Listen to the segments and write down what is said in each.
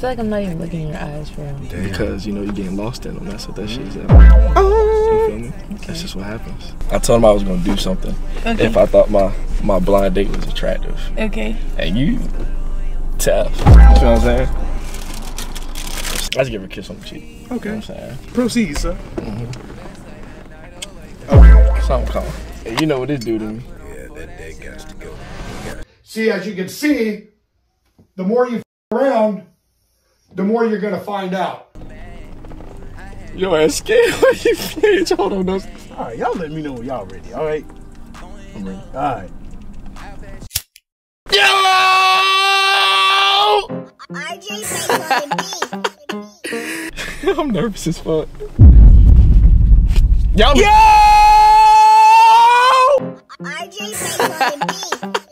I feel like I'm not even looking in your eyes, for bro. Because you know you're getting lost in them. That's what that shit's at. Oh. You feel me? That's just what happens. I told him I was gonna do something Okay. if I thought my my blind date was attractive, Okay. and you tough. You know what I'm saying? Let's give her a kiss on the cheek. You know Okay. what I'm saying? Proceed, sir. Mm-hmm. Something calm. Hey, you know what this do to me? Yeah, that day got to go. See, as you can see, the more you f- around, the more you're going to find out. Yo, ass scared. Why you flinch? Hold on, those. All right, y'all let me know when y'all ready. All right. I'm ready. All right. Yo! RJ say something I'm nervous as fuck. Y'all. Yo! RJ say something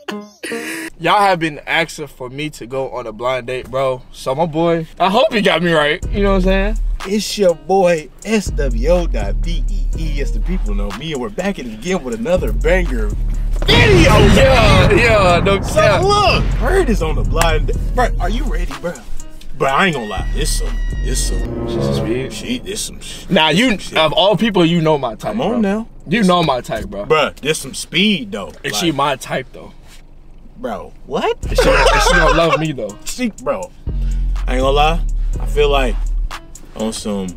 Y'all have been asking for me to go on a blind date, bro. So my boy, I hope he got me right. You know what I'm saying? It's your boy SWO.BEE, as the people know me, and we're back at it again with another banger video. Yeah, yeah, no So cap. look, Bird is on the blind date. Bro, are you ready, bro? Bro, I ain't gonna lie. This some, this some, She's a speed. she, this some. Now you, of all people, you know my type. Come on bro. now. You know my type, bro. Bro, this some speed though. And Like, she my type though? Bro? What? She, she gonna love me though? She, bro. I ain't gonna lie. I feel like on some,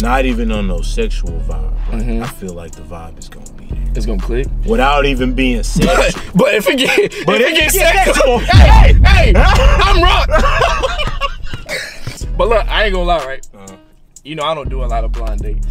not even on no sexual vibe. Like, Mhm. I feel like the vibe is gonna be there It's gonna click. without even being But, sexual. but if it get, But if if it gets get sexual, sexual- hey, hey, I'm wrong. but look, I ain't gonna lie, right? Uh, You know I don't do a lot of blind dates,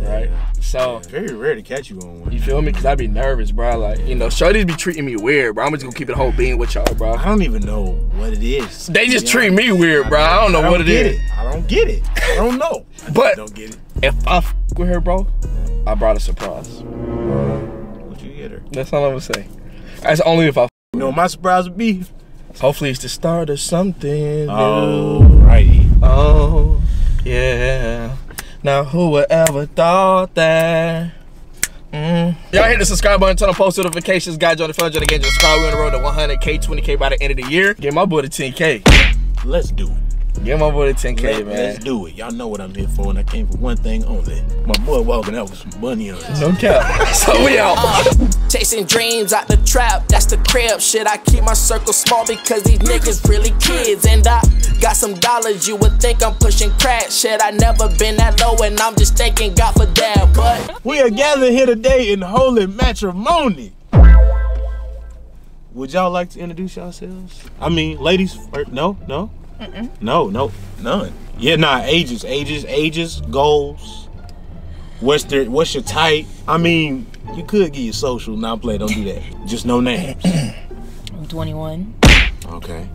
right? So. very rare to catch you on one. You feel me? Cause I'd be nervous, bro. Like, you know, shorties be treating me weird, bro. I'm just gonna keep it whole being with y'all, bro. I don't even know what it is. They just Yeah. treat me weird, bro. I don't know what it is. It. I don't get it. I don't know. I But- don't get it. If I f with her, bro, I brought a surprise. What you get her? That's all I'm gonna say. That's only if I. F- You know what my surprise would be? Hopefully, it's the start of something. Oh, righty. Oh, yeah. Now, who would ever thought that? Mm. Y'all hit the subscribe button, turn on post notifications, guys. Join the fun, join the game, subscribe. We're on the road to 100k, 20k by the end of the year. Get my boy to 10k. Let's do it. Get my boy to 10k, Let, man. Let's do it. Y'all know what I'm here for, and I came for one thing only. My boy walking out with some money on his. No cap. so we out. Chasing dreams out the trap, that's the crib. Shit, I keep my circle small because these niggas really kids. And I got some dollars, you would think I'm pushing crack. Shit, I never been that low, and I'm just thanking God for that. But We are gathered here today in holy matrimony. Would y'all like to introduce yourselves? I mean, ladies no, No, no, no, no, none. Yeah, nah. Ages, ages, ages, goals. What's their What's your type? I mean, you could get your social. Now play. Don't do that. Just no names. I'm 21. Okay.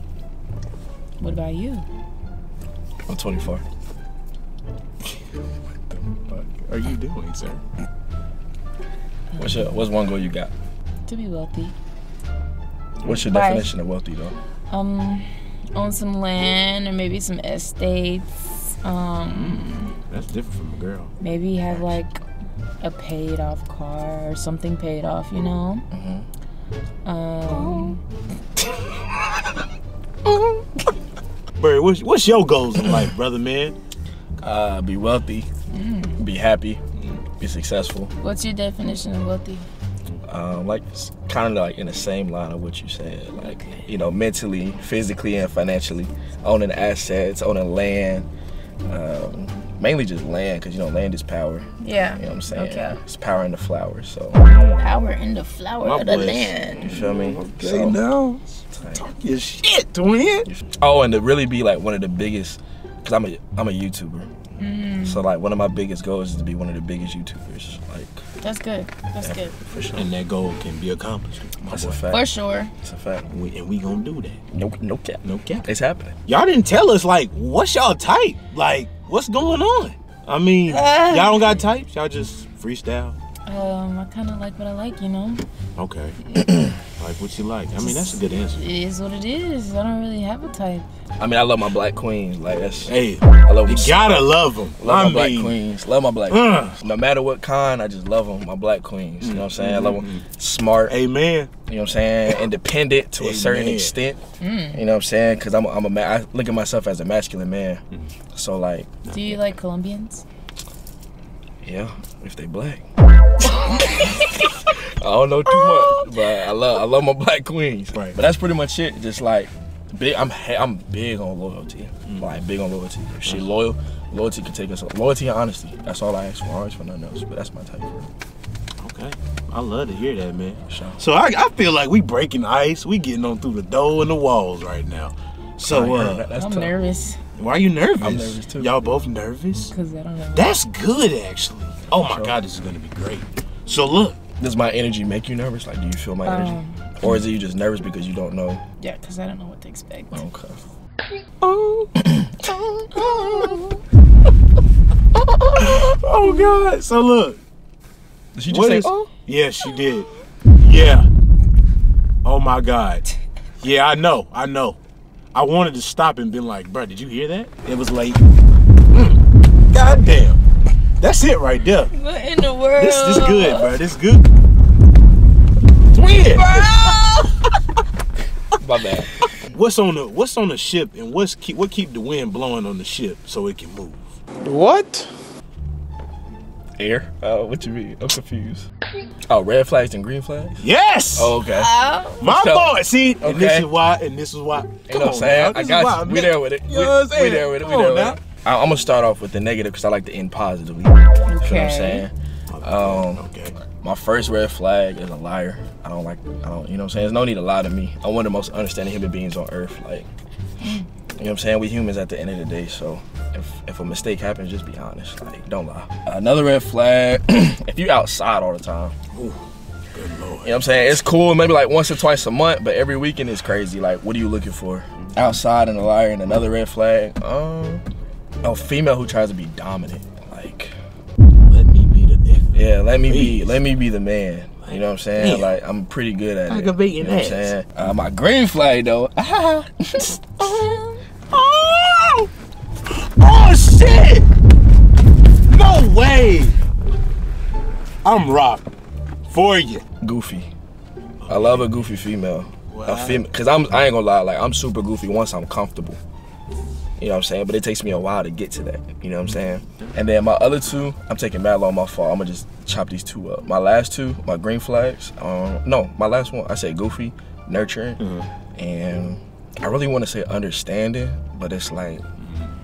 What about you? I'm 24. What are you doing, sir? What's your What's one goal you got? To be wealthy. What's your Bye. definition of wealthy though? Um, own some land or maybe some estates. Um, That's different from a girl. maybe have like a paid off car or something paid off, you know? Um, Barry, what's, what's your goals in life, brother, man? Uh, be wealthy, be happy, be successful. what's your definition of wealthy? Um, like kind of like in the same line of what you said, like you know, mentally, physically, and financially, owning assets, owning land, um, mainly just land, because you know, land is power. Yeah. You know what I'm saying? Okay. It's power in the flower. So Power in the flower My of the boys. land. you feel me? Okay, So- now. Talk your shit, twin. Oh, and to really be like one of the biggest, cause I'm a I'm a YouTuber. So like one of my biggest goals is to be one of the biggest YouTubers. Like That's good. That's good. for sure. And that goal can be accomplished, That's boy. a fact. For sure. It's a fact. We, and we gonna do that. No, no cap. No cap. It's happening. Y'all didn't tell us like what's y'all type? Like what's going on? I mean, y'all don't got types. Y'all just freestyle. Um, I kind of like what I like, you know? Okay. Like what you like. I mean, that's a good answer. It is what it is. I don't really have a type. I mean, I love my black queens. Like that's. Hey, I love you gotta love them. Love I my black queens. Love my black Uh. queens. No matter what kind, I just love them. My black queens. You know what I'm saying? I love them. Mm-hmm. Smart. amen. You know what I'm saying? Independent to a certain Amen. extent. You know what I'm saying? Because I'm a, I'm a man. I look at myself as a masculine man. So like, Do you like Colombians? yeah, if they black. I don't know too much, but I love I love my black queens. Right. But that's pretty much it. Just like big. I'm I'm big on loyalty. Like big on loyalty. If she loyal, loyalty can take us. Loyalty and honesty. That's all I ask for. I don't ask for nothing else. But that's my type. For. Okay. I love to hear that, man. Sure. So I, I feel like we breaking ice. We getting on through the door and the walls right now. So uh, that- that's I'm tough. nervous why are you nervous? I'm nervous, too. Y'all both nervous? because I don't know. That's good, actually. Oh my God, this is gonna be great. So look, Does my energy make you nervous? Like, do you feel my energy, Um, or is it you just nervous because you don't know? Yeah, because I don't know what to expect. Okay. oh God. So look, Did she just What say? is- oh? Yeah, she did. Yeah. Oh my God. Yeah, I know. I know. I wanted to stop and be like, bro, did you hear that? It was late. Mm. God damn. That's it right there. What in the world? This is good, bro. This good. Twin. My bad. What's on the What's on the ship, and what's keep what keep the wind blowing on the ship so it can move? What? Air? Oh, what you mean? I'm confused. Oh, red flags and green flags? Yes. Oh, okay. Oh. my so- boy. See, and this Okay. is why, and this is why. You know Come what I'm on, saying? I got you. We there with it. You know what I'm We- saying? We there with it. We there with it. I- I'm gonna start off with the negative because I like to end positively. You know what I'm saying? Um, Okay. my first red flag is a liar. I don't like. I don't. You know what I'm saying? There's no need to lie to me. I'm one of the most understanding human beings on earth. Like, you know what I'm saying? We humans at the end of the day. So if if a mistake happens, just be honest. Like, don't lie. Another red flag. if you're outside all the time. Good lord. You know what I'm saying? It's cool maybe like once or twice a month, but every weekend is crazy. Like, what are you looking for? Outside and a liar and another red flag. Um, a female who tries to be dominant. Like, Let me be the nigga. yeah, let me be, let me be the man. You know what I'm saying? Like, I'm pretty good at it. Aggravating you know what I'm saying? Uh, my green flag though. Oh! Oh shit! No way! I'm rock for you. goofy. I love a goofy female. Wow. A female, cause I'm I ain't gonna lie, like I'm super goofy once I'm comfortable. You know what I'm saying? But it takes me a while to get to that. You know what I'm saying? And then my other two, I'm taking mad long my fault. I'm gonna just chop these two up. My last two, my green flags. Um, no, my last one, I said goofy, nurturing, and I really want to say understanding, but it's like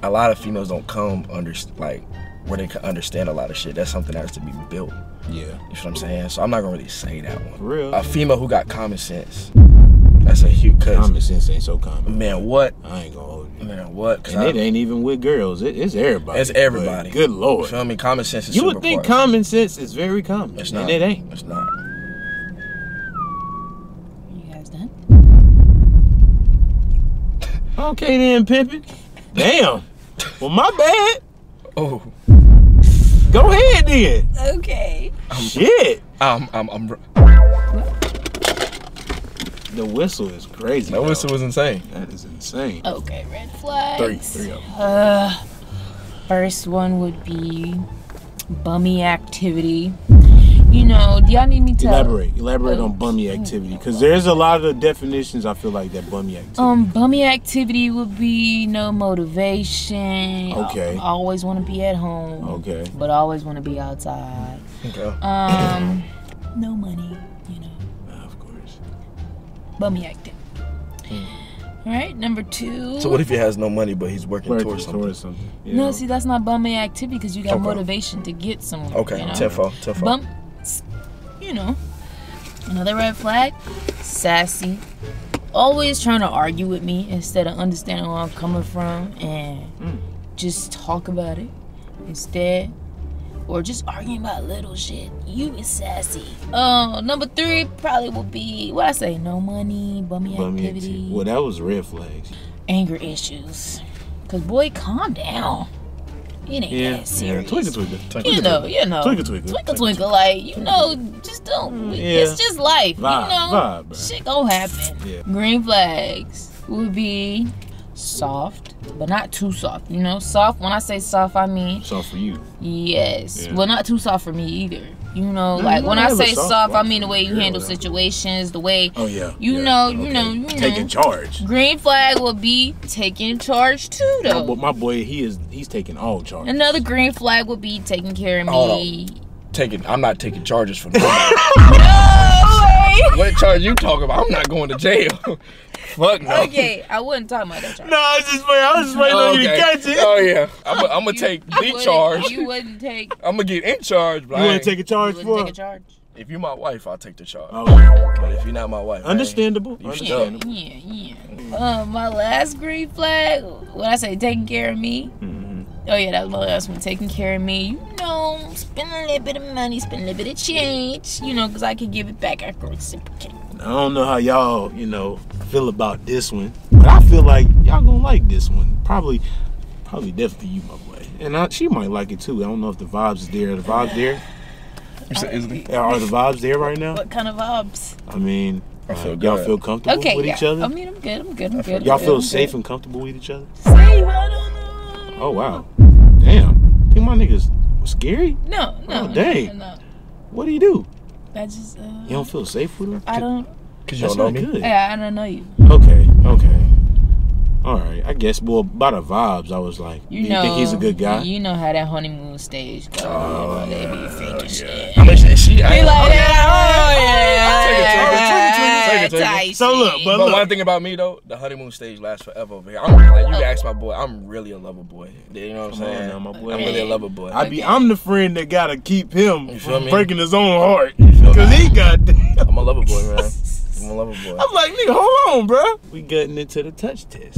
a lot of females don't come under like where they can understand a lot of shit. That's something that has to be built. Yeah. You know what I'm saying? So I'm not gonna really say that one. For real. A female who got common sense. That's a huge. Common sense ain't so common. man, what? I ain't gonna. Man, what? 'Cause And I- it ain't even with girls. It, it's everybody. It's everybody. But Good You lord. feel me? Common sense is You super would think important. common sense is very common. It's not. and not. it ain't. It's not. You guys done? Okay then, pimpin'. Damn. Well, my bad. Oh, Go ahead then. Okay. Shit. I'm, I'm, I'm. The whistle is crazy. That though. whistle was insane. That is insane. Okay, red flags. Three, three of them. Uh, first one would be bummy activity. You know, do y'all need me to Elaborate. Elaborate on bummy activity. Because there's a lot of definitions I feel like that bummy activity. Um, bummy activity would be no motivation. Okay. I always want to be at home. Okay. But I always want to be outside. Okay. Um, no money. Bummy activity. All hmm. right, number two. So what if he has no money but he's working Working towards something? towards something. you No, know? see, that's not bummy activity because you got Okay. motivation to get somewhere. Okay, you know? tenfold, tenfold. Bump, you know. Another red flag, sassy. Always trying to argue with me instead of understanding where I'm coming from and hmm. just talk about it instead. Or just arguing about little shit. You is sassy. Oh, number three probably would be what I say, no money, bummy, Bummy activity, activity. Well, that was red flags. anger issues. Cause boy, calm down. it ain't Yeah, that yeah. serious. Twinkle, twinkle. You know, you know. Twinkle, twinkle. Twinkle, twinkle. Like, you know, just don't. Mm. yeah. It's just life. Vibe, you know, vibe, shit gonna happen. Yeah. Green flags would be soft, but not too soft. You know, soft. When I say soft, I mean soft for you. yes. Yeah. Well, not too soft for me either. You know, No, like you when I say soft soft, I mean the way you handle situations, the way Oh yeah. You yeah, know, you know, you Taking know. charge. green flag will be taking charge too, though. bo- my boy, he is he's taking all charge. Another green flag would be taking care of Hold me. Taking, I'm not taking charges for nobody. No way. what charge you talking about? I'm not going to jail. Fuck no. Okay, I wasn't talking about that charge. No, I was just waiting. I was just waiting on you to Okay. catch it. Oh yeah, I'm gonna take you the charge. You wouldn't take. I'm gonna get in charge. But You I want ain't- to take a charge wouldn't for? take a charge. If you're my wife, I'll take the charge. Oh, But if you're not my wife, I ain't- understandable. You Yeah, yeah, yeah. Um, my last green flag. When I say taking care of me. Mhm. Oh yeah, that was my last one. Taking care of me. You know, spend a little bit of money, spend a little bit of change. You know, because I can give it back. I can reciprocate. I don't know how y'all, you know, feel about this one, but I feel like y'all gonna like this one. Probably, probably definitely you, my boy, and I, she might like it too. I don't know if the vibes is there. Are the vibes there? You said, is it- Are the vibes there right now? What kind of vibes? I mean, I feel uh, y'all feel comfortable Okay, with yeah. each other. I mean, I'm good. I'm good. I'm good. y'all I'm feel good, safe I'm and comfortable with each other. Safe? I don't know. Oh wow, damn! Think my niggas scary? No, no. Oh, no, dang. No, no. What do you do? I just. Uh, You don't feel safe with them? I don't. Cause you That's don't know me. good. Yeah, I don't know you. Okay, okay. All right, I guess. Well, by the vibes, I was like, You do know. you think he's a good guy? You know how that honeymoon stage goes. Oh, they be faking shit. I mean, she. she I, Be like okay. that. Oh yeah. Take it, take it, take it, take it, take it. Tight So look, shit. but But look. one thing about me though, the honeymoon stage lasts forever over here. I'm like you oh. ask my boy, I'm really a lover boy. You know what I'm Come on saying? now, my boy. I'm really a lover boy. I be, I'm the friend that gotta keep him from me? breaking his own heart because he got. I'm a lover boy, man. I'm a lover boy. I'm like, nigga, hold on, bro. We getting into the touch test.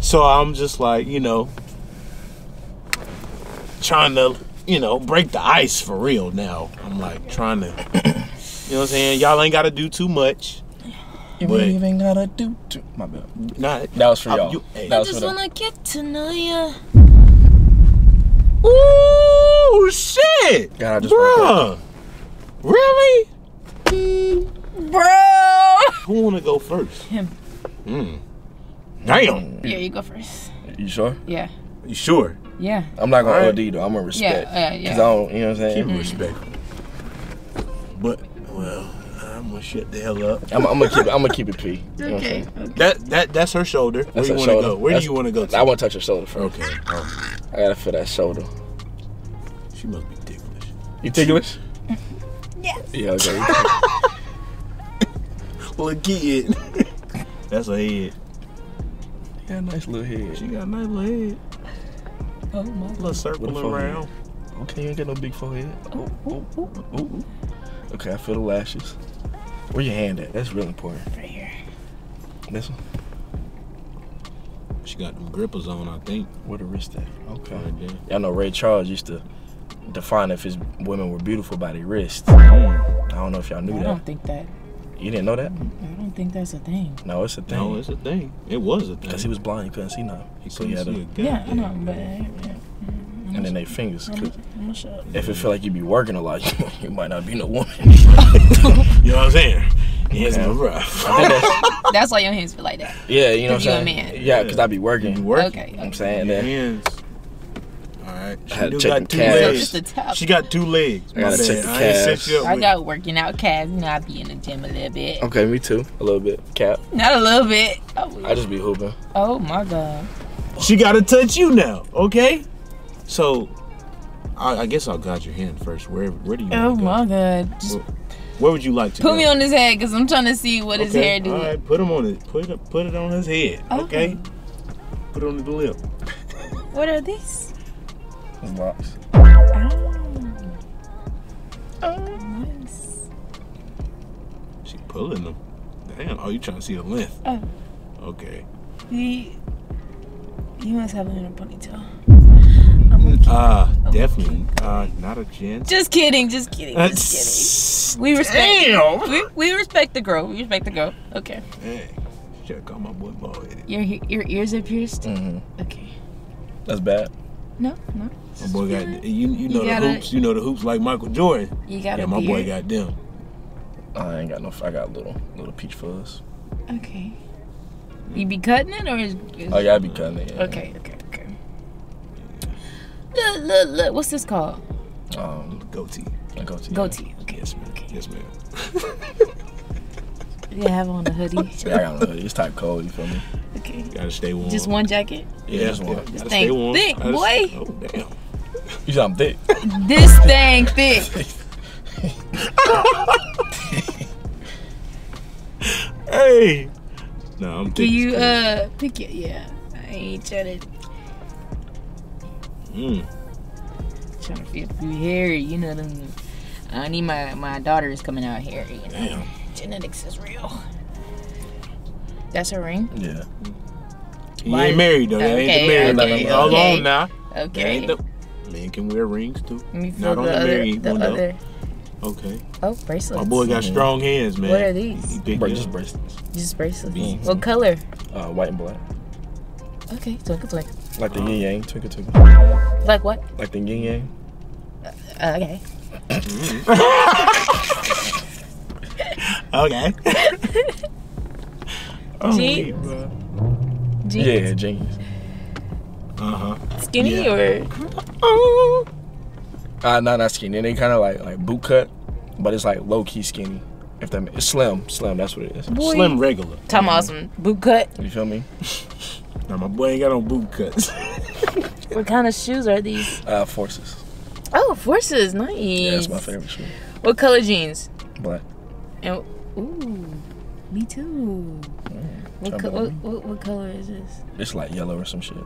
So I'm just like, you know, trying to, you know, break the ice for real now. I'm like trying to, you know what I'm saying? Y'all ain't got to do too much. You But- ain't even gotta do too. My bad. Not, That was for y'all. you- hey. that I was just for wanna get to know you. Ooh, shit. God, I just Bruh. Really? Bro! Who want to go first? Him. Mm. Damn. Yeah, you go first. You sure? Yeah. You sure? Yeah. I'm not gonna Alright. OD though. I'm gonna respect. Yeah, yeah, yeah. Cause I don't. You know what I'm saying? Keep saying? it respectful. But, well, I'm going to shut the hell up. I'm, I'm gonna keep. it- I'm gonna keep it P. You know Okay. That that that's her shoulder. Where That's you want to shoulder. go? Where That's- do you want to go to? I want to touch her shoulder first. Okay. Oh, I gotta feel that shoulder. she must be ticklish. You ticklish? Yes. Yeah. Okay. Little kid. that's a head. got a nice little head. She got a nice little head. Oh my Little circle around. Okay, you ain't got no big forehead. Oh, oh, oh, oh. oh. Okay, I feel the lashes. Where your hand at? That's real important. Right here. This one. She got them grippers on, I think. Where the wrist at? Okay. Right there. Y'all know Ray Charles used to define if his women were beautiful by their wrist. Mm. I don't know if y'all knew I that. I don't think that. You didn't know that? I don't think that's a thing. No, it's a thing. No, it's a thing. It was a thing. Because he was blind, he couldn't see nothing. He so he couldn't had see to, a Yeah, I know, but thing. And then they fingers. I'm 'cause gonna. If it feel like you be working a lot, you, you might not be no woman. You know what I'm saying? It's Yeah. rough. That's, That's why your hands feel like that. yeah, you know what You a I'm saying? man. Yeah, because I be working. You work? Okay. I'm saying Your that. hands. All right. She had to got two calves. So legs. just the top. She got two legs. I gotta bad. check the I ain't set calves. you up I got working out calves. You know, I be in the gym a little bit. Okay, me too. A little bit. Cap. Not a little bit. Oh, I just be hooping. oh my god. She got to touch you now, okay? So, I, I guess I'll guide your hand first. Where where do you Oh want to go? my god. Just Where would you like to put go? me on his head because I'm trying to see what his Okay, hair do. All right, put him on it. Put it put it on his head. Oh. Okay. Put it on the lip. What are these? Rocks. Oh. Ah. Nice. She pulling them. Damn. Oh, you trying to see the length? Oh. Okay. He, he must have it in a ponytail. Ah, definitely. Uh, not a gent. Just kidding, just kidding, just That's kidding. We respect. Damn. We, we respect the girl. We respect the girl. Okay. Hey, should have called my boy bald headed. Your your ears are pierced. Mm-hmm. Okay. That's bad. No, no. My boy got you. You know gotta- the hoops. You know the hoops like Michael Jordan. You got Yeah, a my boy got them. I ain't got no. I got little little peach fuzz. Okay. You be cutting it or is, is Oh yeah, I be cutting it. Yeah. Okay, okay, okay. Look, look, look. What's this called? Um, Goatee. I go to Goatee. Okay. Yes, man. Yes, ma'am. You have on a hoodie. Yeah, I got no hoodie. It's type cold. You feel me? Okay. You Gotta stay warm. Just one jacket. Yeah, just one. Gotta thing stay warm. thick, Gotta- boy. Oh damn. You said I'm thick. This thing thick. Hey. No, I'm Can thick you uh pick it? Yeah. I ain't trying to fuck. Mm. trying to feel through hairy. You know them. I need my my daughters coming out hairy. You know. Damn. Genetics is real. That's a ring. Yeah. He ain't married though. They ain't Okay, the married. okay, though. Hold okay. on now. Okay. ain't the. Men can wear rings too. Let me feel Not on the the other. married The one though. other. Okay. Oh, bracelets. My boy got strong hands, man. What are these? He picked Bra- just bracelets. Just bracelets. Beads. What color? Uh, white and black. Okay, so twinkle twinkle. Like the yin yang, twinkle twinkle. Like what? Like the yin yang. Uh, okay. Okay. oh, Jeans? Jeans? Yeah, jeans. Uh huh. Skinny Yeah. or? Uh, no, not skinny. They kind of like like boot cut, but it's like low key skinny. If that ma- it's slim, slim. That's what it is. Boy. Slim regular. Talking about some boot cut. You feel me? Now my boy ain't got no boot cuts. What kind of shoes are these? Uh, forces. Oh, forces. Nice. Yeah, that's my favorite shoe. What color jeans? Black. And ooh, me too. What, co- what, what what color is this? It's like yellow or some shit.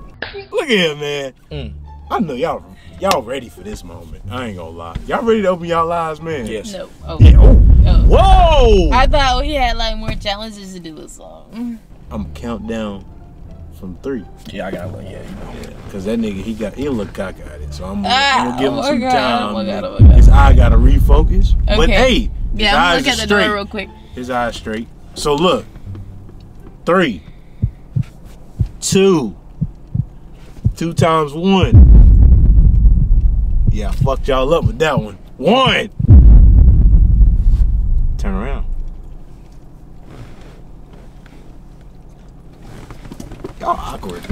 Look at him, man. Mm. I know y'all y'all ready for this moment. I ain't gonna lie. Y'all ready to open y'all eyes, man? Yes. No. Oh. Yeah. Oh. oh. Whoa! I thought we had like more challenges to do or something. I'm count down from three. Yeah, I got one. Yeah, you. Yeah, cause that nigga he got he look cock at it, so I'm, gonna- Ah, I'm gonna give him oh my some God, time. oh my God, oh. His eye gotta refocus, but Okay. hey, his Yeah, I'm eyes looking at are the straight. door real quick. His eyes straight. So look, three, two, two times one. Yeah, I fucked y'all up with that one. One. Turn around. Y'all awkward.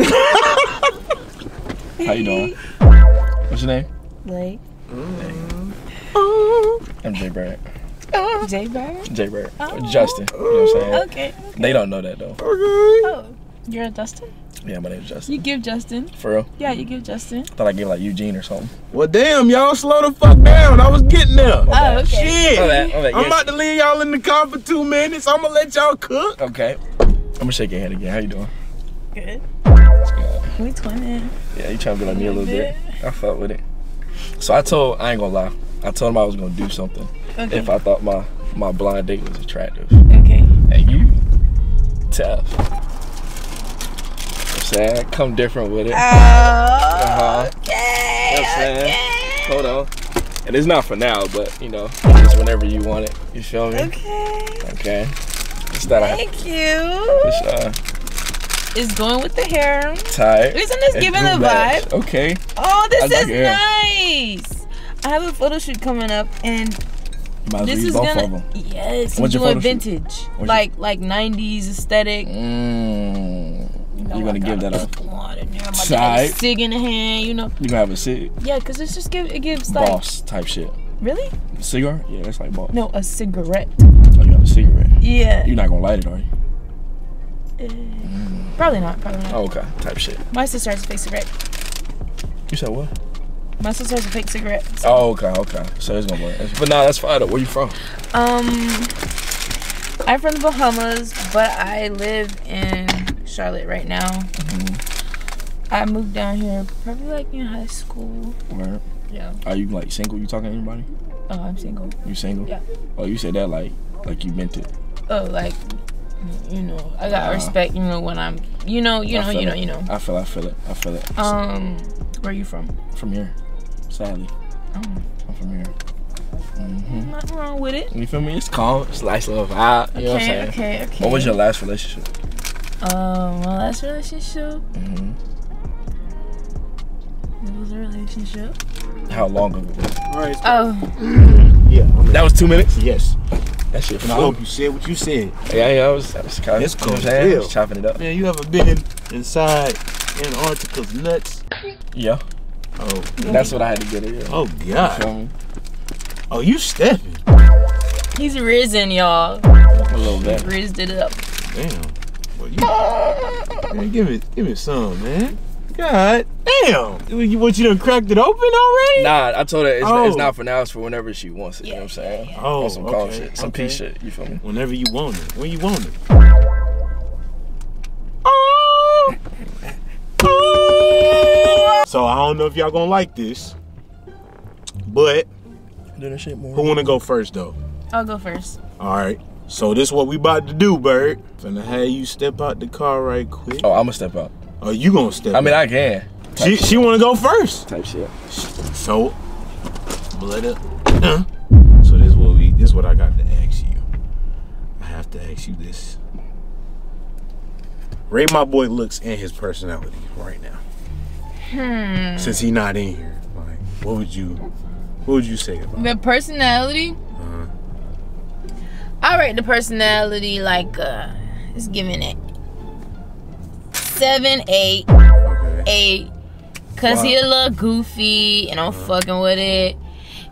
How you doing? What's your name? Like mm. oh. I'm Jay Barrett. Oh. Jay Bird. Jay Barrett. Oh. Justin. You know what I'm saying? Okay. They don't know that though. Okay. Oh, you're a Justin. Yeah, my name's Justin. You give Justin. For real? Yeah, you give Justin. thought I gave like Eugene or something. well, damn, y'all slow the fuck down. I was getting there. Oh, okay. Shit. My bad, my bad, I'm yes. about to leave y'all in the car for two minutes. I'm gonna let y'all cook. Okay. I'm gonna shake your hand again. How you doing? Good. Yeah, We twinning. yeah you trying to be like me a little bit. I fuck with it. So I told, I ain't gonna lie. I told him I was gonna do something Okay. if I thought my my blind date was attractive. okay. And you, tough. You know I'm saying? Come different with it. Oh, Uh-huh. okay. You know I'm saying? okay. Hold on. And it's not for now, but you know, just whenever you want it. You feel me? Okay. Okay. It's that I Thank you. it's uh It's going with the hair. tight. Isn't this and giving the vibe? Okay. Oh, this I is hair. nice. I have a photo shoot coming up, and Might this is gonna of them. yes, What's doing vintage, your- like like '90s aesthetic. Mm. know, You're gonna give that a put one in there. I'm about Tight. cig in the hand, you know. you gonna have a cig Yeah, cause it's just give it gives like boss type shit. really Cigar? Yeah, that's like boss. no a cigarette. Oh, you have a cigarette. Yeah, You're not gonna light it, are you? Probably not. Probably not. Oh, okay. Type shit. My sister has a fake cigarette. You said what? My sister has a fake cigarette. Oh, okay, okay. So it's gonna work. But nah, that's fine. Where you from? Um, I'm from the Bahamas, but I live in Charlotte right now. Mm-hmm. I moved down here probably like in high school. Where? Yeah. Are you like single? You talking to anybody? Oh, I'm single. You single? Yeah. Oh, you said that like like you meant it. Oh, like, you know, I got Uh, respect. You know when I'm, you know, you I know, you know, it. you know. I feel. I feel it. I feel it. Um, where are you from? from here. Sadly, Oh, I'm from here. Mm-hmm. nothing wrong with it. You feel me? It's calm. It's a nice little vibe. You know what I'm Okay, saying? okay, okay. What was your last relationship? Um, my last relationship. Mm-hmm. It was a relationship. How long ago? All right. Oh, Yeah. I'm That was two minutes. yes. That shit. And I hope you said what you said. Yeah, yeah. I was, I was kind It's of, cool you I'm as saying? hell. Just chopping it up. Man, you ever been inside Antarctica's nuts? Yeah, Oh. that's what I had to get it. Oh You God. feel me? Oh, you stepping. he's risen, y'all. A little bit. Rizzed it up. Damn. Well, you. Man, give me, give me some, man. God damn. What, You, what you done cracked it open already? Nah, I told her it's, Oh. it's not for now. It's for whenever she wants it. You know what I'm saying? Oh, On some call okay, shit, some okay. peace shit. You feel me? Whenever you want it. When you want it. Oh. Oh. So I don't know if y'all gonna like this, but Do that shit more. who wanna go first though? I'll go first. All right. So this what we about to do, Bird. Finna have you step out the car right quick. Oh, I'm gonna step out. Oh, you gonna step? I mean, out. I can. she she wanna go first. Type shit. So, blood up. Uh. So this what we this what I got to ask you. I have to ask you this. Rate my boy looks and his personality right now. Hmm. Since he not in here, like, what would you, what would you say about? The personality. Uh-huh. I rate the personality like uh, it's giving it seven, eight, eight, cause he a little goofy and I'm fucking with it,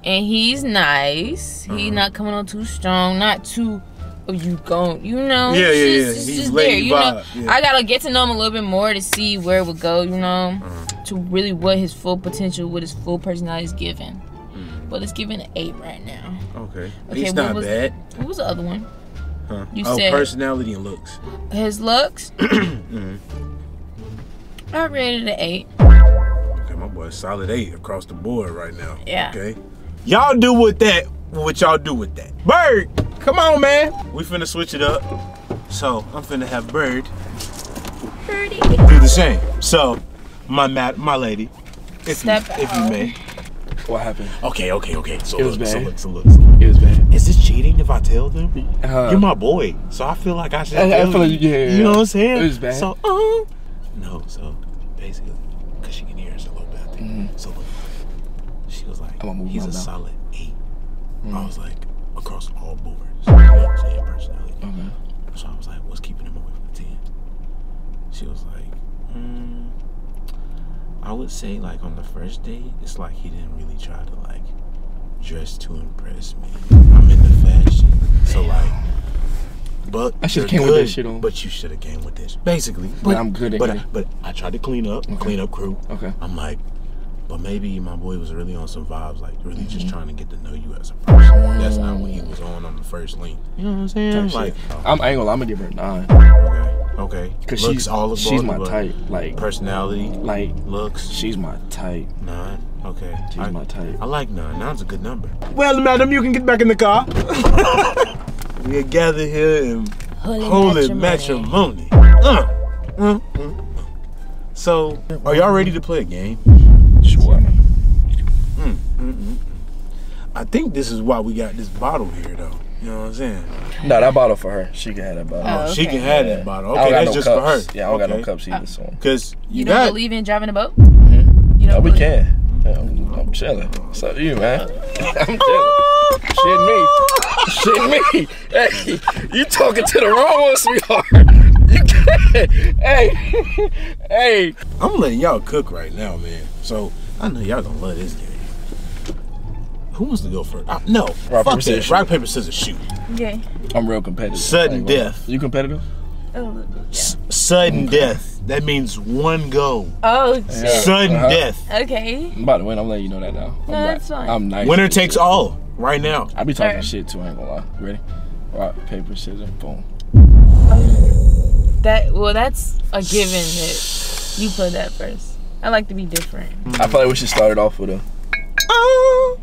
and he's nice. Uh-huh. He's not coming on too strong, not too. Oh, you gon' you know? Yeah, yeah, just- yeah. He's just there, you know. yeah. I gotta get to know him a little bit more to see where it would go, you know, Uh-huh. to really what his full potential, what his full personality is given. Mm. But it's giving an eight right now. Okay. Okay, He's not was- bad. What was the other one? Huh? You oh, said- personality and looks. His looks. Mm-hmm. I rated an eight. Okay, my boy, solid eight across the board right now. Yeah. Okay. Y'all do with that what y'all do with that. Bird, come on, man. We finna switch it up. So I'm finna have Bird do the same. So, my ma- my lady, if Step you if you may. What happened? Okay, okay, okay. So It was look, so bad. look, so look, so look. It was bad. Is this cheating if I tell them? Uh, You're my boy, so I feel like I should. I- I tell feel you. like- yeah, yeah, You know what I'm saying? It was bad. So, uh, no, so basically, cause she can hear us a little bit. Think. So look, she was like, he's a solid 8 Mm. I was like, across all boards. You know what I'm? Personality. Okay. So I was like, what's keeping him away from the ten? She was like, mm, I would say like on the first date, it's like he didn't really try to like dress to impress me. I'm into fashion, so like. But I should've you're came with that shit on. But you should have came with this, basically. But I'm good at but it. I, but I tried to clean up, clean up crew. Okay. I'm like, but maybe my boy was really on some vibes, like really just Mm-hmm. trying to get to know you as a person. That's not what he was on on the first link. You know what I'm saying? Type Like, shit. I'm, I ain't gonna lie, I'm gonna give her a nine. okay, okay. Cause Looks she's all of she's my type. Like Personality, like looks, she's my type. nine. Okay, She's I, my type. I like nine. Nine's a good number. Well, madam, you can get back in the car. we are gathered here in Holy, holy matrimony. matrimony. Uh, uh, uh, uh. So, are y'all ready to play a game? Sure. Mm, I think this is why we got this bottle here, though. You know what I'm saying? No, that bottle for her. She can have that bottle. Oh, She okay. can have that bottle. I don't Okay, got that's no just cups. for her. Yeah, I don't got no cups either. So Cause you, You don't got believe in driving a boat? Mhm. You yeah, don't we can. Yeah, I'm, I'm chilling. What's up to you, man? I'm chilling. Shit me. Shit me. Hey, you talking to the wrong one, sweetheart. You can't. Hey, hey. I'm letting y'all cook right now, man. So I know y'all gonna love this game. Who wants to go first? Uh, no, Rock, fuck paper, that. scissors. Rock paper scissors shoot. Okay. I'm real competitive. Sudden I ain't death. You competitive? Oh, S- sudden death. That means one go. oh Yeah. shit. Sudden Uh-huh. death. Okay. I'm about to win. I'm letting you know that now. I'm No, ni- that's fine. I'm nice. Winner takes all. Right now. I be talking Alright. shit too. I ain't gonna lie. Ready? Rock, paper, scissors, boom. That well, that's a given that you put that first. I like to be different. I feel like we should start it off with a. Oh.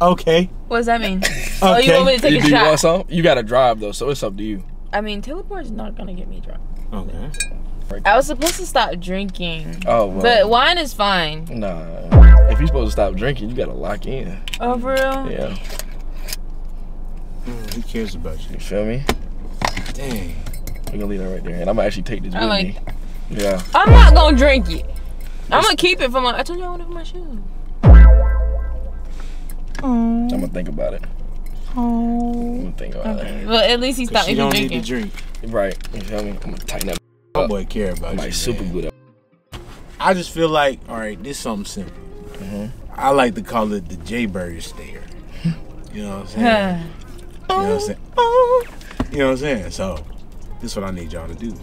Okay. What does that mean? Oh, you Okay. want me to take You, a do you want some? You gotta drive though, so it's up to you. I mean, teleport is not gonna get me drunk. Okay. I was supposed to stop drinking, Oh well. but wine is fine. Nah. If you're supposed to stop drinking, you gotta lock in. Oh, for real? Yeah. Mm, Who cares about you? You feel me? Dang. We're gonna leave that right there, and I'm gonna actually take this I with like. me. Yeah. I'm not gonna drink it. I'm gonna keep it for my. I told you I wanted for my shoes. I'm gonna think about it. I'm gonna think about Well, at least he stopped She me don't from need to drinking. drink. Right. You feel me? I'm gonna tighten that. Boy care about I you. might super man. that. I just feel like, all right, this is something simple. Mm-hmm. I like to call it the J Bird stare. You know what I'm saying? You know what I'm saying? You know what I'm saying? So, this is what I need y'all to do.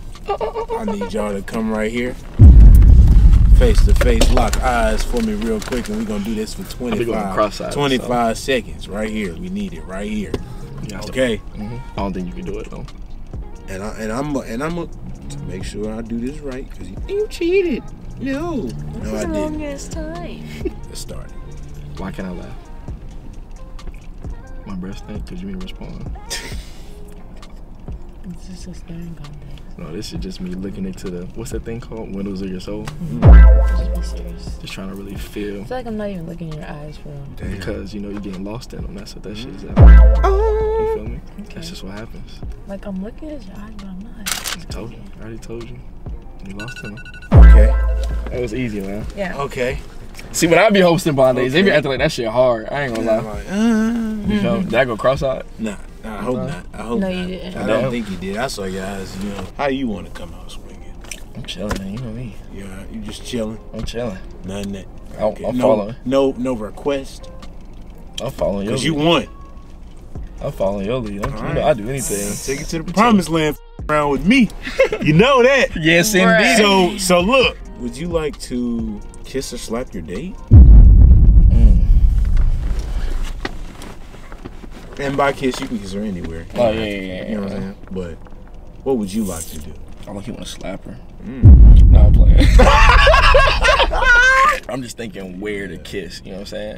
I need y'all to come right here, face to face, lock eyes for me real quick, and we're gonna do this for be 25, cross-eyed, 25 seconds right here. We need it right here. Yeah, Okay? I don't think you can do it though. And I and I'm and I'm gonna make sure I do this right because you, you cheated. No, This no, I didn't. time. Let's start. Why can't I laugh? My breath stink because you ain't respond. It's just a staring contest. No, this is just me looking into the what's that thing called? Windows of your soul. Mm-hmm. Just be serious. Just trying to really feel I feel like I'm not even looking in your eyes, bro. because you know you're getting lost in them. That's what that shit is. Mm-hmm. At. Oh. You feel me? That's just what happens. Like I'm looking at your eyes, but I'm not. I told you. I already told you. You lost in them. Okay. That was easy, man. Yeah. Okay. See, when I be hosting bond days, they be acting like that shit hard. I ain't gonna I'm lie. like, uh, You feel me? Did I go cross-eyed? nah, nah, I hope not. I hope No, not. you didn't. I don't think you did. I saw your eyes. You know how you want to come out swinging. I'm chilling, man. You know me. Yeah, you just chilling. I'm chilling. Nothing that. I'm, I'm no, following. no, no request. I'm following you. Cause you lead. won. I'm following your lead. I'm, you Alright. know I do anything. Take it to the promised land. Around with me. you know that. Yes, Right. indeed. So, so look. Would you like to kiss or slap your date? And by kiss, you can kiss her anywhere. Oh yeah, yeah, yeah. You know what I'm saying? But what would you like to do? I like you want to slap her. Mm. No, I'm playing. I'm just thinking where to kiss. You know what I'm saying?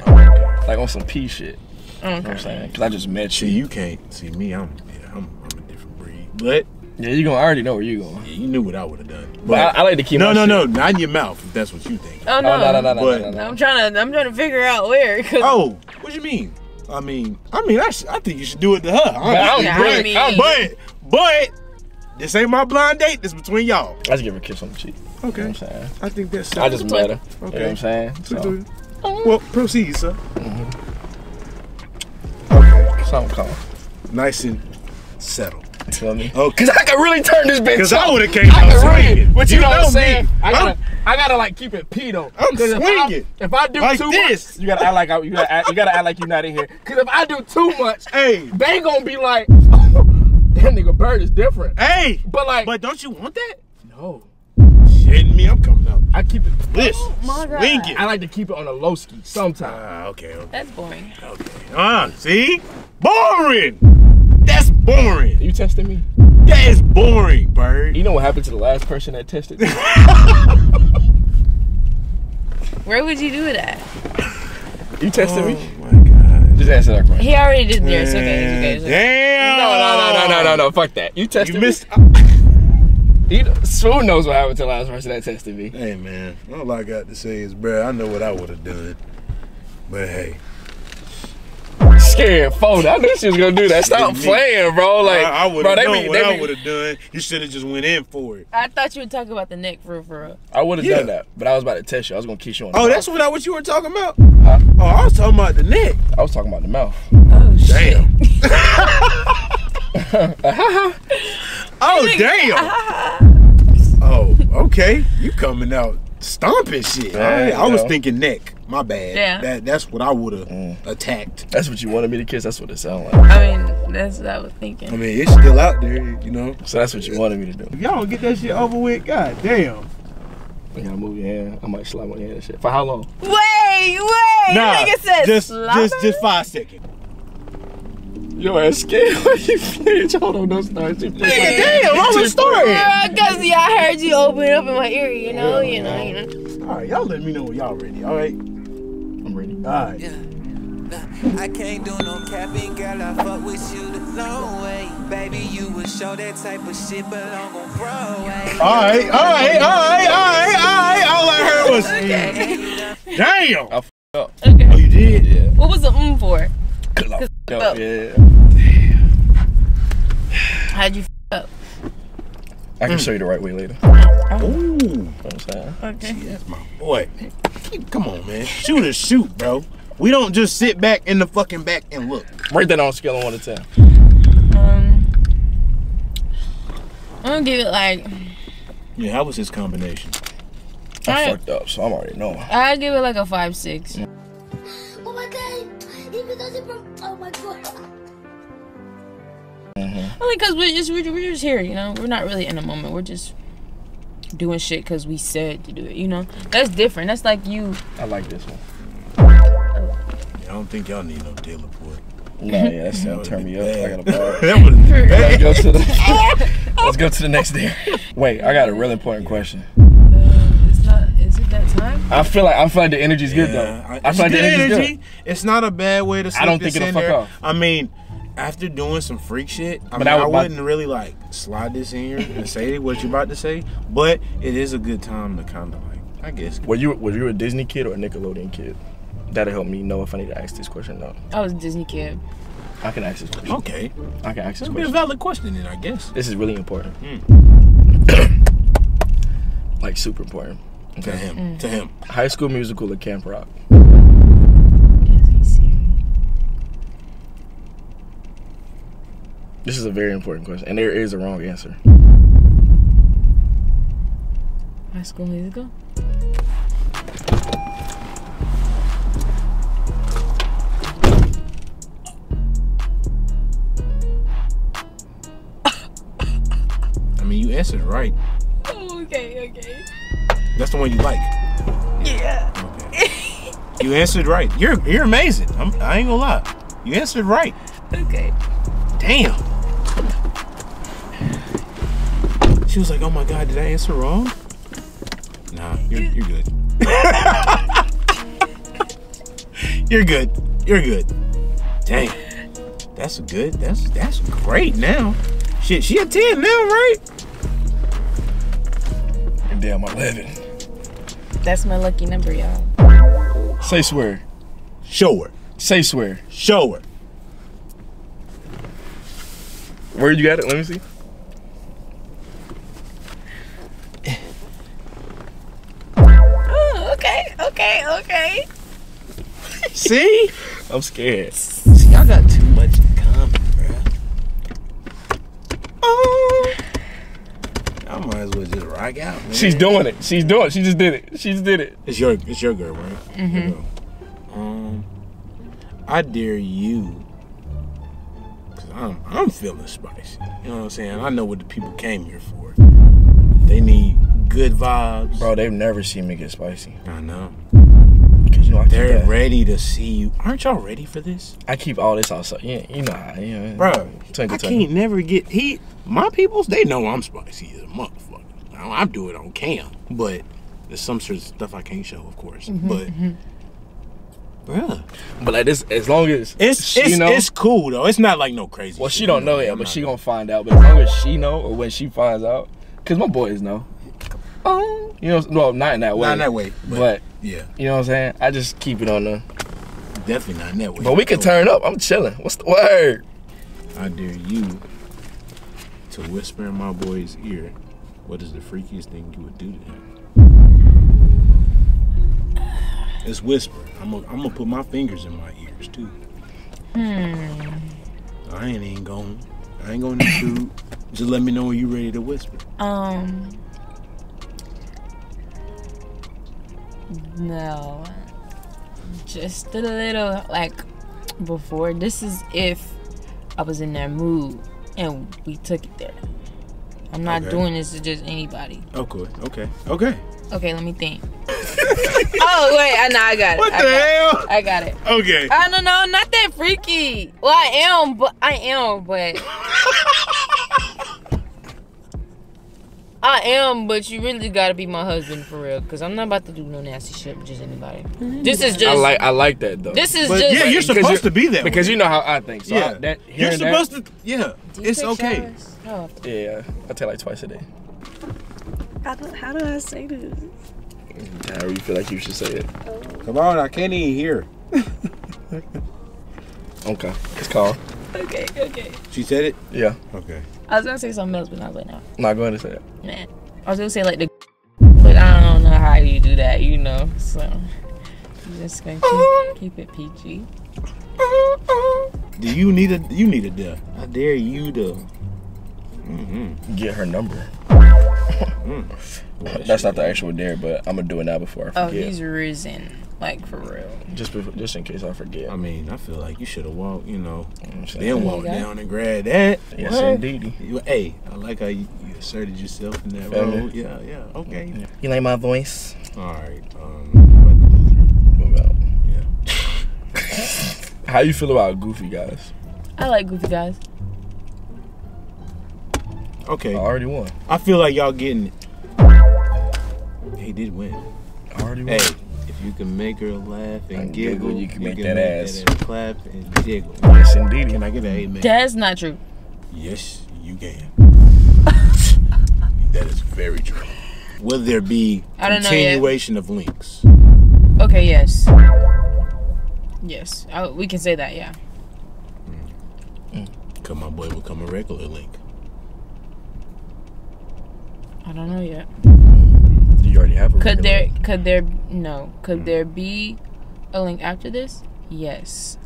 Like on some P shit. You know what I'm saying? Cause I just met See, you. you can't see me. I'm, yeah, I'm, I'm a different breed. But Yeah, you gonna I already know where you going. yeah, you knew what I would have done. But I, I like to keep. no, my no, shit- no, not in your mouth. If that's what you think. Oh Oh no. no, no, no, no, But- no, no, I'm trying to. I'm trying to figure out where. Oh, what you mean? I mean, I mean, I, sh- I think you should do it to her. But I'm Yeah, I mean- I'm But, but, this ain't my blind date. This between y'all. I just give her a kiss on the cheek. You Okay. know what I'm saying? I think that's. I just met her. You know Okay. what I'm saying? So, Well, proceed, sir. Mm-hmm. something calm. Nice and settled. You feel me? Okay. Cause I could really turn this bitch. Because I would have came I out can swinging. swing, but you, know, what I'm me. saying. I gotta, I'm- I gotta like keep it P though. I'm 'Cause if I- swinging. If I do Like too this. much, you gotta act like I, you gotta act, you gotta act like you're not in here. Cause if I do too much, Hey, they gonna be like, that nigga Bird is different. hey. But like, But don't you want that? no, Shitting me, I'm coming out. I keep it. This. my God. Swinging. I like to keep it on a low ski sometimes. Ah, okay, okay, That's boring. okay. Ah, see? Boring. That's boring. You testing me? That is boring, bird. You know what happened to the last person that tested me? Where would you do that? You tested me? Oh my god. Just answer that question. He already did there. It's okay. It's okay. It's okay. Damn. No, no, no, no, no, no, no. Fuck that. You tested me. You me. missed. You, Swoon knows what happened to the last person that tested me. Hey man, all I got to say is, bruh, I know what I would have done. But hey, Scared phone. I knew she was gonna do that. Stop playing, bro. Like, I, I would bro, have they known be, what they I would have done. You should have just went in for it. I thought you would talk about the neck for real, for real. I would have Yeah. done that, but I was about to test you. I was gonna kiss you on. The Oh, mouth. that's what, I, what you were talking about? Huh? Oh, I was talking about the neck. I was talking about the mouth. Oh Damn. oh, damn. oh, okay. You coming out stomping shit. Yeah, All right. I was thinking neck. My bad. Yeah. That that's what I would have Mm. attacked. That's what you wanted me to kiss. That's what it sounded like. I mean, that's what I was thinking. I mean, it's still out there, you know. So that's what you wanted me to do. If y'all don't get that shit over with, god damn. You gotta move your hand. I might slap on your hand and shit. For how long? Wait, wait. Nah, nigga said just slobber? just just five seconds. Yo, ass scared. What you bitch? Hold on, don't start. You damn, I was starting. Girl, cause yeah, I heard you open it up in my ear, you know, you know, you know. All right, y'all let me know when y'all ready. All right, I'm ready. I can't do no capping, girl. I fuck with you the long way. Baby, you would show that type of shit but I'm on Broadway. All right, all right, all right, all right, all right. All I heard was, damn. I f- up. Okay. Oh, you did? Yeah. What was the mm for? Cause I f- Oh. up. Yeah. Damn. How'd you f up? I can Mm. show you the right way later. Ooh, You know what I'm saying? Okay. that's my boy. Keep- Come on, man. Shoot a shoot, bro. We don't just sit back in the fucking back and look. Rate that on a scale of one to ten. Um, I'm gonna give it like Yeah, how was his combination? I I, fucked up, so I'm already knowing. I give it like a five six. Oh my god! Even though they broke. Oh my god. Only because we're just we're, we're just here, you know. We're not really in a moment. We're just doing shit because we said to do it. You know, that's different. That's like you. I like this one. I don't think y'all need no dealer report. Nah, yeah, that's gonna turn me up. I gotta pause. that was Let's go to the Let's go to the next day. Wait, I got a real important question. Uh, it's not. Is it that time? I feel like I feel like the energy's good though. Yeah, I, feel like the energy's energy. good. It's not a bad way to. Say. I don't think this it'll in fuck there. off. I mean, after doing some freak shit, I, But mean, I I, would- wouldn't really like slide this in here and say what you're about to say. But it is a good time to kind of like, I guess. Were you were you a Disney kid or a Nickelodeon kid? That'll help me know if I need to ask this question. No, I was a Disney kid. I can ask this question. Okay, I can ask this that'd be a valid question then, I guess. This is really important. Hmm. like super important. To him, mm. to him. High School Musical or Camp Rock? This is a very important question, and there is a wrong answer. High School Musical. I mean, you answered right. Oh, okay, okay. That's the one you like. Yeah. Okay. you answered right. You're you're amazing. I'm, I ain't gonna lie. You answered right. Okay. Damn. She was like, "Oh my god, did I answer wrong?" Nah, you're you're good. you're good. You're good. Dang. That's good. That's that's great now. Shit, she a 10 now, right? And damn, I'm 11. That's my lucky number, y'all. Say swear. Show her. Say swear. Show her. Where you got it? Let me see. Okay, okay, okay. See? I'm scared. See, y'all got too much in common, bruh. Oh. I might as well just rock out, man. She's doing it. She's doing it. She just did it. She just did it. It's your it's your girl, right? Mm-hmm. Um, I dare you. Cause I'm I'm feeling spicy. You know what I'm saying? I know what the people came here for. They need good vibes. Bro, they've never seen me get spicy. I know. Cause you know I They're that- ready to see you. Aren't y'all ready for this? I keep all this outside. Yeah, you know how. Yeah, Bro, Twinkle, I twinkle. can't never get he my peoples, they know I'm spicy as a motherfucker. I, I do it on cam, but there's some sort of stuff I can't show, of course. Mm-hmm, but mm-hmm. bruh. But like this, as long as It's she it's, know, it's cool though. It's not like no crazy. well, shit, she don't you know yet, I'm but she gonna find out. But as long as she know, or when she finds out, cause my boys know. Oh, you know, well, not in that way. Not in that way, but, But yeah, you know what I'm saying. I just keep it on the. definitely not in that way. But we can turn up. I'm chilling. What's the word? I dare you to whisper in my boy's ear. What is the freakiest thing you would do to him? It's whisper. I'm gonna put my fingers in my ears too. Hmm. I ain't even going. I ain't going to shoot. Just let me know when you're ready to whisper. Um. No. Just a little like before. This is if I was in that mood and we took it there. I'm not Okay. doing this to just anybody. Oh, okay. Okay. Okay. Okay, let me think. oh wait, I know I got it. What I the hell? It. I got it. Okay. I don't know, not that freaky. Well, I am, but I am, but I am, but you really gotta be my husband for real, cause I'm not about to do no nasty shit with just anybody. Mm-hmm. This is just. I like I like that though. This is But just. yeah, you're Because supposed you- to be that because way. you know how I think. So yeah. I, that you're hearing supposed to. Yeah. It's okay. Oh, yeah, I tell like twice a day. How do, how do I say this? However you feel like you should say it. Oh. Come on, I can't even hear. Okay, it's calm. okay, okay. She said it. Yeah, Okay. I was gonna say something else, but I was like, no, I'm not going to say it. nah. I was gonna say like the, but I don't know how you do that, you know. So I'm just gonna keep, keep it PG. Do you need a you need a dare? I dare you to. Mm-hmm. Get her number. Mm. That's not the actual dare, but I'm gonna do it now before I forget. Oh, forget. he's risen, like for real. just before, just in case I forget. I mean, I feel like you should have walked, you know, I'm then walked you go. down and grabbed that. Yes, What? indeed. You- Hey, I like how you, you asserted yourself in that Feel me? role. Yeah, yeah, okay. You like my voice? All right. Um, What about? yeah. How you feel about goofy guys? I like goofy guys. Okay. I already won. I feel like y'all getting. It. He did win. I already won. Hey, if you can make her laugh and, And giggle, giggle, you can make that ass. clap and jiggle. Yes, indeed. Can I get an amen? That's not true. Yes, you can. that is very true. Will there be I don't know continuation of links? Okay, yes. Yes, I, we can say that. Yeah. Mm. Could my boy become a regular link? I don't know yet. You already have a Could regular- there? Could there? No. Could hmm. there be a link after this? Yes.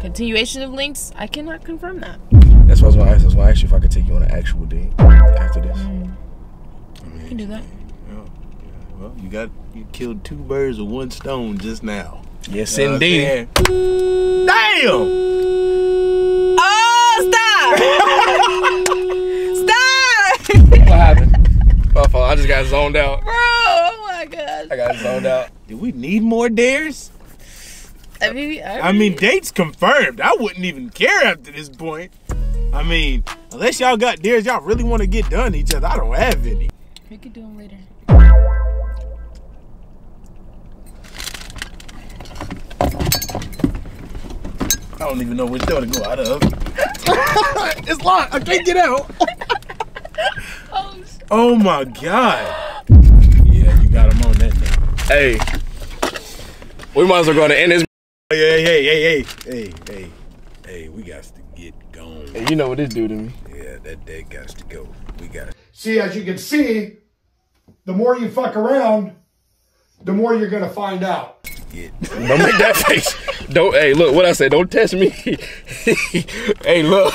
Continuation of links? I cannot confirm that. That's what I was gonna ask. I was gonna ask you if I could take you on an actual date after this. Hmm. I mean, You can do that. yeah, yeah. Well, you got you killed two birds with one stone just now. Yes, You know indeed. saying? Damn! Oh, stop! stop! What happened? My fault. I just got zoned out. Bro, oh my gosh. I got zoned out. Do we need more dares? I mean, I, I mean, dates confirmed. I wouldn't even care after this point. I mean, unless y'all got dares y'all really want to get done each other, I don't have any. we could do them later. I don't even know which door to go out of. it's locked. I can't get out. Oh, my god. Yeah, you got him on that now. Hey, we might as well go to end this. Hey, hey, hey, hey, hey, hey, hey, we got to get going. Hey, you know what this do to me? Yeah, that day got to go. We got to See, as you can see, the more you fuck around, the more you're going to find out. to get. Don't make that face. Don't. Hey, look what I said. Don't test me. hey, look.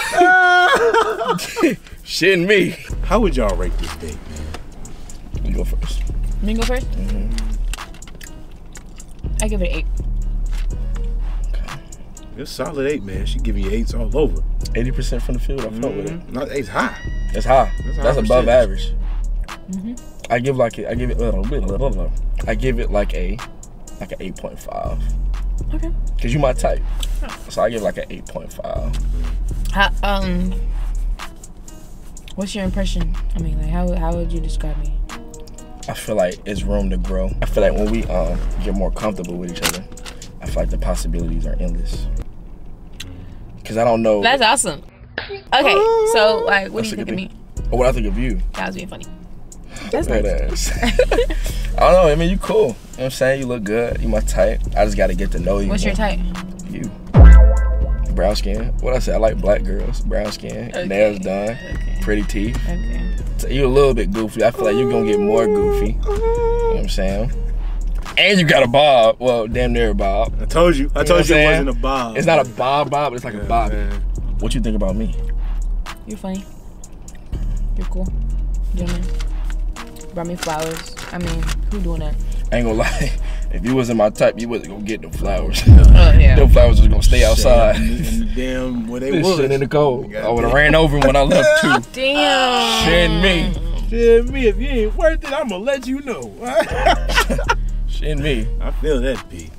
Shitting me. How would y'all rate this date, man? You go first. me go 1st I give it an eight. It's solid eight, man. She giving you eights all over. Eighty percent from the field. I fuck with it. Not eight's high. That's high. That's That's, high above percentage. average. I give like it. I give it. Uh, blah, blah, blah, blah. I give it like a, like an eight point five. Okay. Cause you my type. So I give like an eight point five. How, um, what's your impression? I mean, like, how how would you describe me? I feel like it's room to grow. I feel like when we um get more comfortable with each other, I feel like the possibilities are endless. Cause I don't know That's awesome. Okay, so like, what That's do you a think good of me? or what I think of you. That was being funny. That's That nice. ass. I don't know. I mean, you cool. You know what I'm saying? You look good. You my type. I just got to get to know you. What's your type? You. Brown skin. What I say? I like black girls. Brown skin. Okay. Nails done. Okay. Pretty teeth. Okay. So you a little bit goofy. I feel like you're gonna get more goofy. You know what I'm saying? And you got a bob. Well, damn near a bob. I told you. I know told you I'm it wasn't a bob. It's not a bob bob. It's like a bobby. man. What you think about me? You're funny. You're cool. Gentleman. Brought me flowers. I mean, who doing that? I ain't gonna lie. If you wasn't my type, you wasn't gonna get them flowers. Oh yeah. them flowers was gonna stay outside. In the, in the damn where they This was. in the cold. I would have ran over when I left too. Damn. Shit me. Shit, me, if you ain't worth it, I'm gonna let you know. Shit me. I feel that, P.